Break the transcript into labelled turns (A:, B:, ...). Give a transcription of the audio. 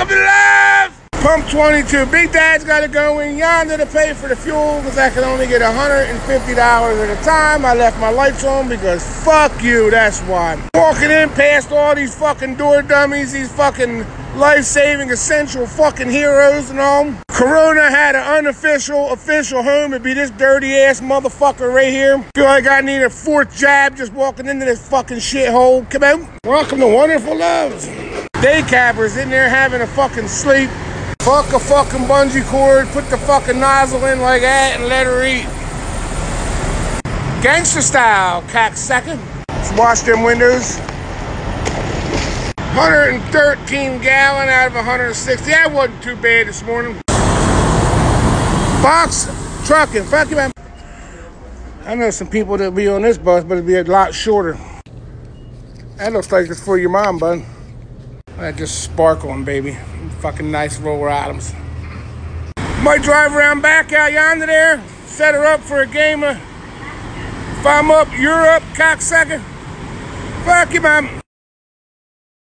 A: Welcome to love! Pump 22. Big Dad's got to go in yonder to pay for the fuel because I can only get $150 at a time. I left my lights on because fuck you, that's why. Walking in past all these fucking door dummies, these fucking life-saving essential fucking heroes and all. Corona had an unofficial, official home. It'd be this dirty ass motherfucker right here. Feel like I need a fourth jab just walking into this fucking shithole. Come on. Welcome to Wonderful Loves. Day cappers in there having a fucking sleep. Fuck a fucking bungee cord, put the fucking nozzle in like that and let her eat. Gangster style, second. Let's wash them windows. 113 gallon out of 160. That wasn't too bad this morning. Box trucking. Fuck you, man. I know some people that'll be on this bus, but it'll be a lot shorter. That looks like it's for your mom, bud. That just sparkling, baby. Fucking nice roller items. Might drive around back out yonder there, set her up for a game of if I'm up, you're up, cocksucker. Fuck you, man.